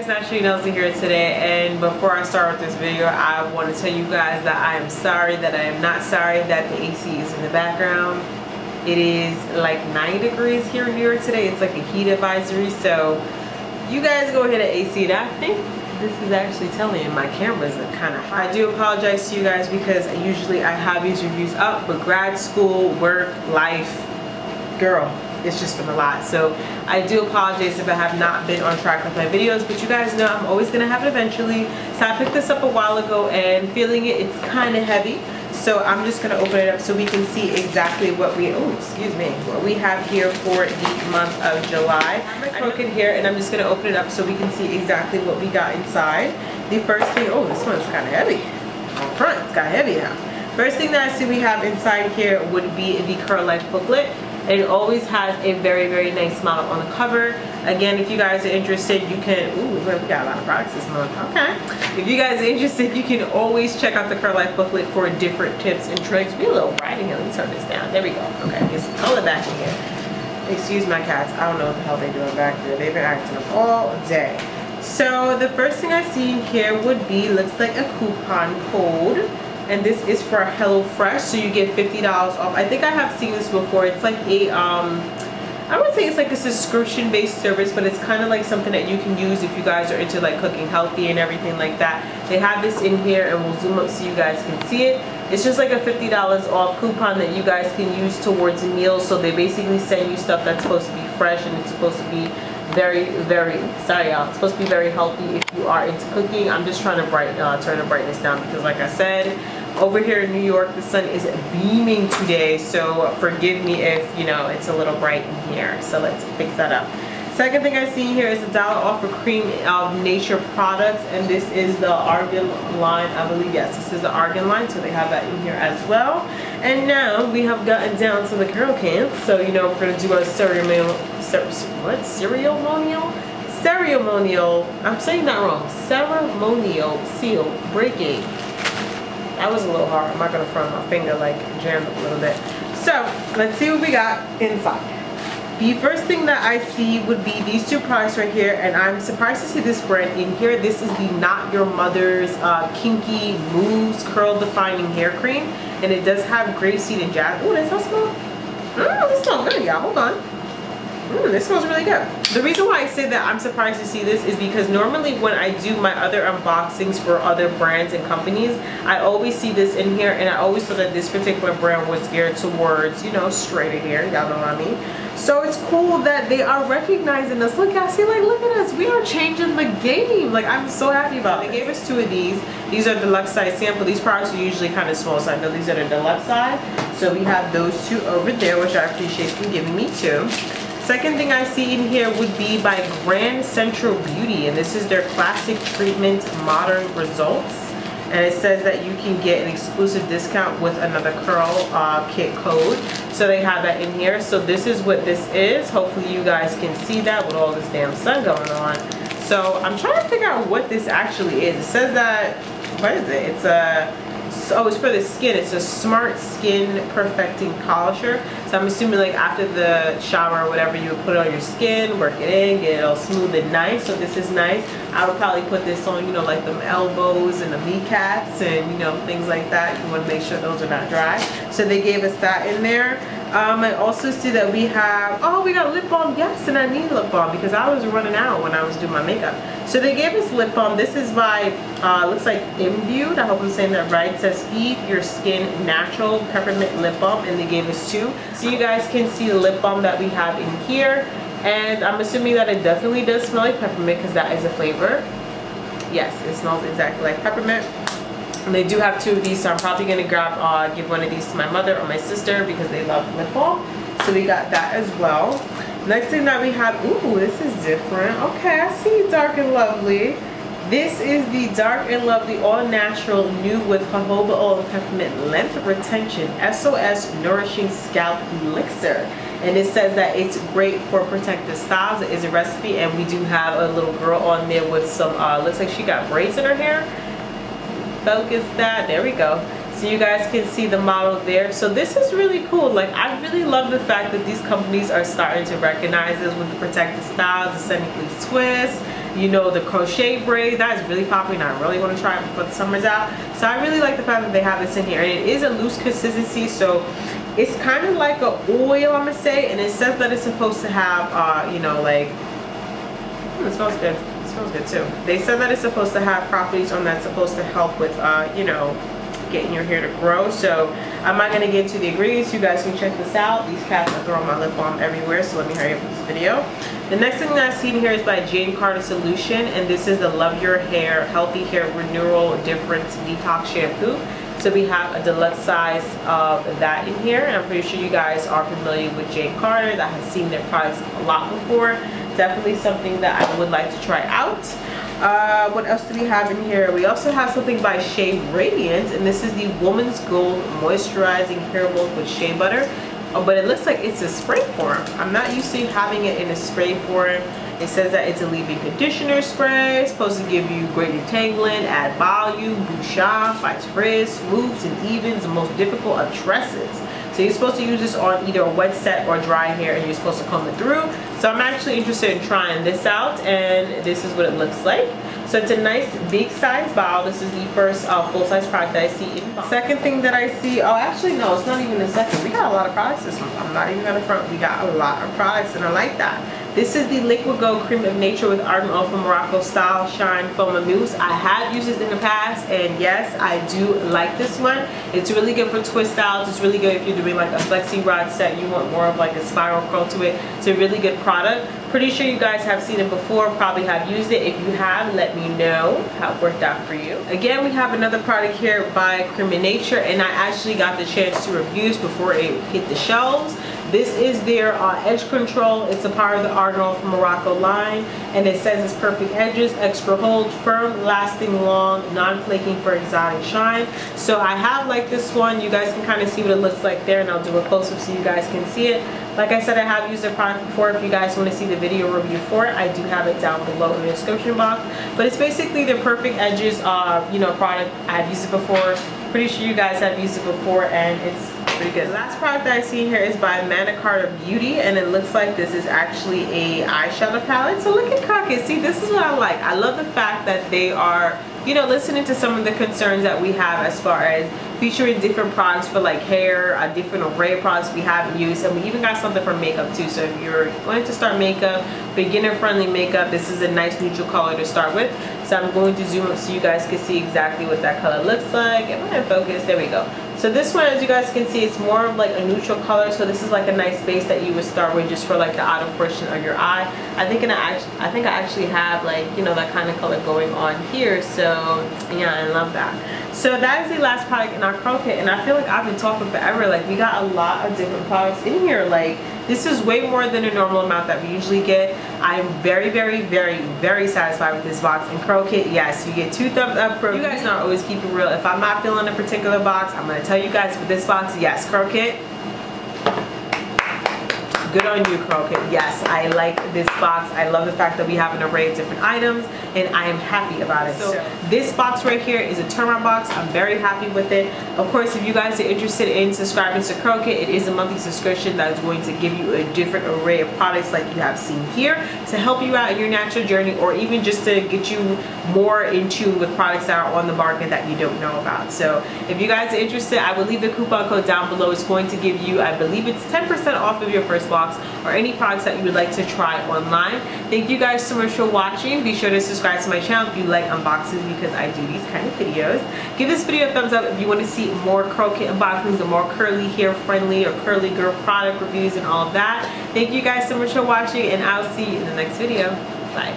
guys, Naturally Nellzy here today and before I start with this video I want to tell you guys that I am sorry that I am not sorry that the AC is in the background. It is like 90 degrees here in New York today. It's like a heat advisory so you guys go ahead and AC it. I think this is actually telling me my cameras are kind of high. I do apologize to you guys because usually I have these reviews up but grad school, work, life, girl it's just been a lot. So I do apologize if I have not been on track with my videos but you guys know I'm always gonna have it eventually. So I picked this up a while ago and feeling it it's kind of heavy. So I'm just gonna open it up so we can see exactly what we oh excuse me what we have here for the month of July. I'm broken here and I'm just gonna open it up so we can see exactly what we got inside. The first thing oh this one's kind of heavy. On front it's got heavy now. First thing that I see we have inside here would be the Curl Life booklet. It always has a very, very nice model on the cover. Again, if you guys are interested, you can, ooh, we got a lot of products this month, okay. If you guys are interested, you can always check out the Curl Life booklet for different tips and tricks. Be a little bright here, let me turn this down. There we go, okay, get some color back in here. Excuse my cats, I don't know what the hell they're doing back there. They've been acting up all day. So the first thing I see in here would be, looks like a coupon code and this is for HelloFresh so you get $50 off. I think I have seen this before. It's like a um I would say it's like a subscription based service but it's kind of like something that you can use if you guys are into like cooking healthy and everything like that. They have this in here and we'll zoom up so you guys can see it. It's just like a $50 off coupon that you guys can use towards meals so they basically send you stuff that's supposed to be fresh and it's supposed to be very very sorry y'all supposed to be very healthy if you are into cooking. I'm just trying to brighten uh, turn the brightness down because like i said over here in New York, the sun is beaming today, so forgive me if, you know, it's a little bright in here. So let's fix that up. Second thing I see here is a dollar off for cream of nature products, and this is the Argan line, I believe. Yes, this is the Argan line, so they have that in here as well. And now we have gotten down to the curl cans, so you know we're gonna do a ceremonial, what? Ceremonial? Ceremonial, I'm saying that wrong. Ceremonial seal breaking that was a little hard. I'm not gonna front my finger like jammed a little bit. So let's see what we got inside. The first thing that I see would be these two products right here and I'm surprised to see this brand in here. This is the Not Your Mother's uh, Kinky Moves Curl Defining Hair Cream and it does have grapeseed and jasmine. Oh, that smells smell. Oh, this smells good, y'all. Hold on. Mm, this smells really good. The reason why I say that I'm surprised to see this is because normally when I do my other unboxings for other brands and companies, I always see this in here and I always thought that this particular brand was geared towards, you know, straighter hair. Y'all know what I mean? So it's cool that they are recognizing us. Look, I see, like, look at us. We are changing the game. Like, I'm so happy about it. They gave us two of these. These are deluxe size sample. These products are usually kind of small, so I know these are the deluxe size. So we have those two over there, which I appreciate them giving me two. Second thing I see in here would be by Grand Central Beauty and this is their classic treatment modern results. And it says that you can get an exclusive discount with another curl uh, kit code. So they have that in here. So this is what this is. Hopefully you guys can see that with all this damn sun going on. So I'm trying to figure out what this actually is. It says that what is it? It's a oh it's for the skin. It's a smart skin perfecting polisher so I'm assuming like after the shower or whatever you would put it on your skin work it in get it all smooth and nice so this is nice I would probably put this on you know like the elbows and the kneecaps and you know things like that you want to make sure those are not dry so they gave us that in there um, I also see that we have, oh, we got lip balm. Yes, and I need lip balm because I was running out when I was doing my makeup. So they gave us lip balm. This is by, uh, looks like Imbued. I hope I'm saying that right. It says Feed Your Skin Natural Peppermint Lip Balm, and they gave us two. So you guys can see the lip balm that we have in here. And I'm assuming that it definitely does smell like peppermint because that is a flavor. Yes, it smells exactly like peppermint. And they do have two of these, so I'm probably gonna grab, uh, give one of these to my mother or my sister because they love lip balm. So we got that as well. Next thing that we have, ooh, this is different. Okay, I see Dark and Lovely. This is the Dark and Lovely All Natural New with jojoba oil peppermint length retention SOS Nourishing Scalp Elixir. And it says that it's great for protective styles. It is a recipe and we do have a little girl on there with some, uh, looks like she got braids in her hair. Focus that there we go. So you guys can see the model there. So this is really cool. Like I really love the fact that these companies are starting to recognize this with the protective styles the semi twist You know, the crochet braid, that is really popular and I really want to try it before the summer's out. So I really like the fact that they have this in here. And it is a loose consistency, so it's kind of like a oil, I'm to say. And it says that it's supposed to have, uh, you know, like, hmm, it smells good. It smells good too. They said that it's supposed to have properties on that's supposed to help with, uh, you know, getting your hair to grow. So I'm not going to get into the ingredients. You guys can check this out. These cats are throwing my lip balm everywhere, so let me hurry up with this video. The next thing that I see here is by Jane Carter Solution, and this is the Love Your Hair Healthy Hair Renewal Difference Detox Shampoo. So we have a deluxe size of that in here, and I'm pretty sure you guys are familiar with Jane Carter that has seen their products a lot before. Definitely something that I would like to try out. Uh, what else do we have in here? We also have something by Shea Radiance, and this is the Woman's Gold Moisturizing Hair Milk with Shea Butter. Oh, but it looks like it's a spray form. I'm not used to having it in a spray form. It says that it's a leave-in conditioner spray. Supposed to give you great detangling, add volume, shine, fights frizz, smooths and evens the most difficult of tresses. So you're supposed to use this on either a wet set or dry hair and you're supposed to comb it through. So I'm actually interested in trying this out and this is what it looks like. So it's a nice big size bottle. This is the first uh, full size product I see in Second thing that I see, oh actually no, it's not even the second. We got a lot of products this month. I'm not even gonna front. We got a lot of products and I like that. This is the Liquid Gold Cream of Nature with Argan Oil from Morocco Style Shine Foam and Mousse. I have used this in the past and yes, I do like this one. It's really good for twist styles. It's really good if you're doing like a flexi rod set. You want more of like a spiral curl to it. It's a really good product. Pretty sure you guys have seen it before, probably have used it. If you have, let me know how it worked out for you. Again, we have another product here by Cream of Nature and I actually got the chance to review this before it hit the shelves. This is their uh, edge control. It's a part of the Argan from Morocco line and it says it's perfect edges, extra hold, firm, lasting long, non-flaking for exotic shine. So I have like this one. You guys can kind of see what it looks like there and I'll do a close-up so you guys can see it. Like I said, I have used the product before. If you guys want to see the video review for it, I do have it down below in the description box. But it's basically the perfect edges, uh, you know, product. I've used it before. Pretty sure you guys have used it before and it's pretty good. Last product I see here is by Manna Kadar Beauty and it looks like this is actually a eyeshadow palette. So look at Curl Kit. See, this is what I like. I love the fact that they are, you know, listening to some of the concerns that we have as far as featuring different products for like hair, a different array of products we haven't used, and we even got something for makeup too. So if you're going to start makeup, beginner friendly makeup, this is a nice neutral color to start with. So I'm going to zoom up so you guys can see exactly what that color looks like. Am I in focus? There we go. So this one, as you guys can see, it's more of like a neutral color. So this is like a nice base that you would start with just for like the outer portion of your eye. I think and I, I think I actually have like, you know, that kind of color going on here. So yeah, I love that. So that is the last product in our curl kit and I feel like I've been talking forever. Like we got a lot of different products in here. Like this is way more than a normal amount that we usually get. I'm very, very, very, very satisfied with this box. And Curl Kit, yes, you get two thumbs up for You guys know I always keep it real. If I'm not feeling a particular box, I'm going to tell you guys with this box, yes, Curl Kit, good on you Curl Kit yes I like this box. I love the fact that we have an array of different items and I am happy about it. So this box right here is a turnaround box. I'm very happy with it. Of course if you guys are interested in subscribing to Curl Kit it is a monthly subscription that is going to give you a different array of products like you have seen here to help you out in your natural journey or even just to get you more in tune with products that are on the market that you don't know about. So if you guys are interested I will leave the coupon code down below. It's going to give you I believe it's 10% off of your first box box or any products that you would like to try online. Thank you guys so much for watching. Be sure to subscribe to my channel if you like unboxings because I do these kind of videos. Give this video a thumbs up if you want to see more curl kit unboxings and more curly hair friendly or curly girl product reviews and all of that. Thank you guys so much for watching and I'll see you in the next video. Bye.